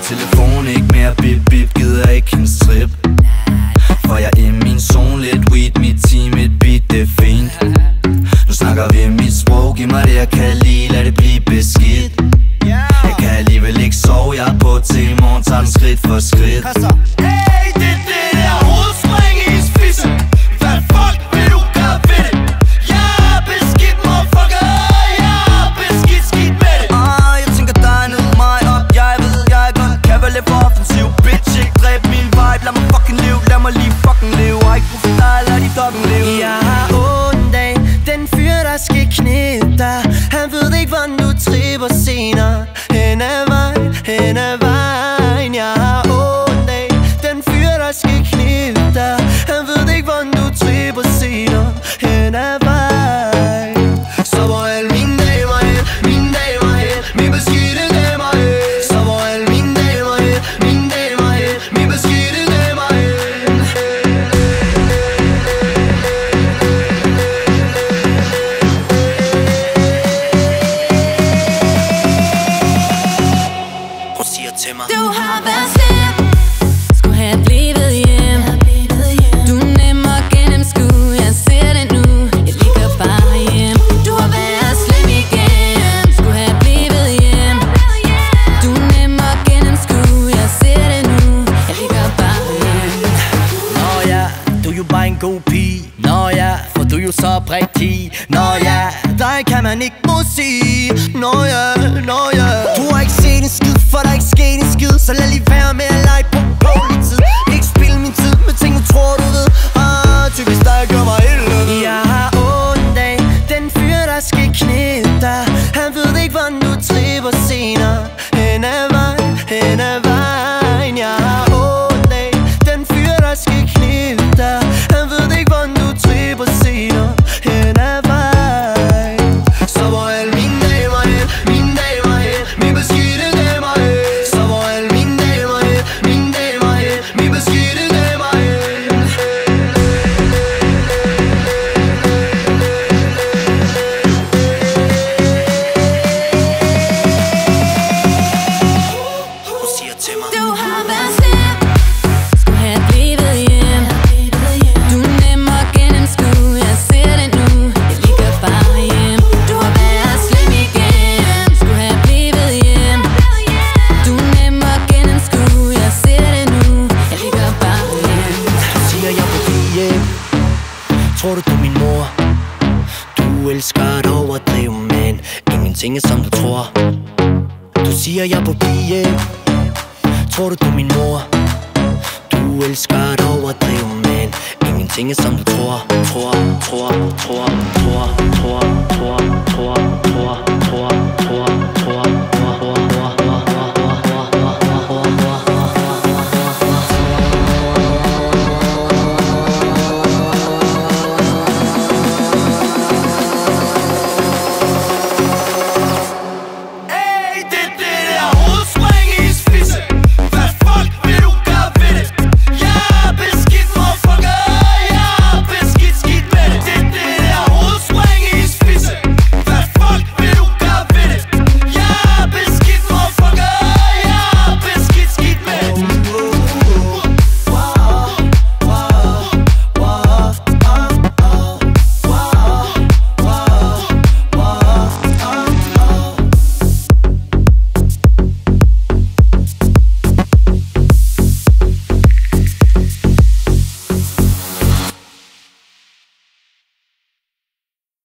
Ved telefon ikke mere. Bip bip, gider ikke hendes trip. For jeg er i min zone, lidt weed, mit team, et beat, det er fint. Nu snakker vi mit sprog, giv mig det jeg kan lide, har ondt af den fyr, der skal knippe dig. Han ved ikke, hvordan du tripper senere. Hen ad vejen, hen ad vejen. Oprigtig Nå ja, dig kan man ikke sige Nå ja, nå ja. Du har ikke set en skid, for der er ikke sket en skid. Så lad lige være med at lege på dårlig tid Ikke spille min tid med ting, du tror du ved. Ah, typisk dig gør mig helvede Jeg har ondt af den fyr, der skal knippe dig. Han ved ikke, hvordan du tripper senere. Hen ad vej, hen ad vej Tror du du er min mor? Du elsker at overdrive Men ingenting er som du tror. Du siger jeg på blive. Tror du du er min mor? Du elsker at overdrive Men ingenting er som du tror, tror, tror, tror.